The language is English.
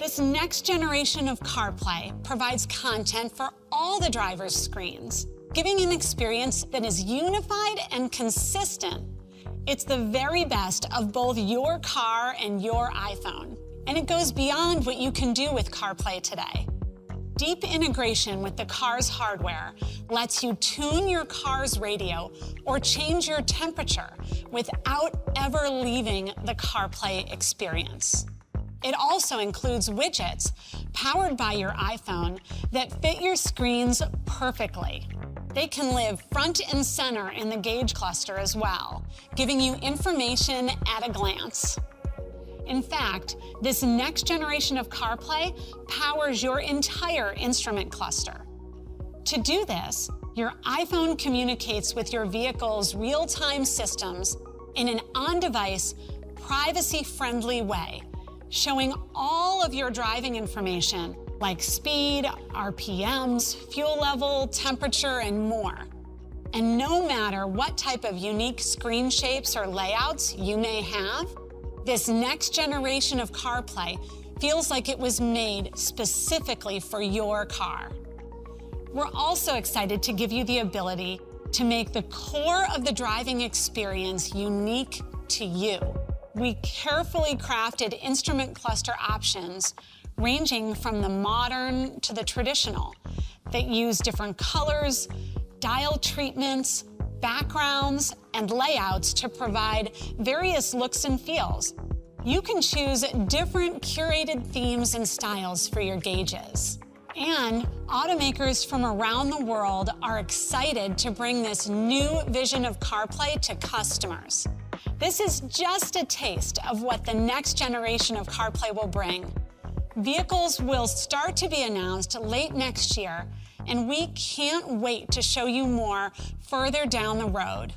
This next generation of CarPlay provides content for all the driver's screens, giving an experience that is unified and consistent. It's the very best of both your car and your iPhone, and it goes beyond what you can do with CarPlay today. Deep integration with the car's hardware lets you tune your car's radio or change your temperature without ever leaving the CarPlay experience. It also includes widgets powered by your iPhone that fit your screens perfectly. They can live front and center in the gauge cluster as well, giving you information at a glance. In fact, this next generation of CarPlay powers your entire instrument cluster. To do this, your iPhone communicates with your vehicle's real time systems in an on device, privacy friendly way, showing all of your driving information like speed, RPMs, fuel level, temperature, and more. And no matter what type of unique screen shapes or layouts you may have, this next generation of CarPlay feels like it was made specifically for your car. We're also excited to give you the ability to make the core of the driving experience unique to you. We carefully crafted instrument cluster options ranging from the modern to the traditional that use different colors, dial treatments, backgrounds, and layouts to provide various looks and feels. You can choose different curated themes and styles for your gauges. And automakers from around the world are excited to bring this new vision of CarPlay to customers. This is just a taste of what the next generation of CarPlay will bring. Vehicles will start to be announced late next year, and we can't wait to show you more further down the road.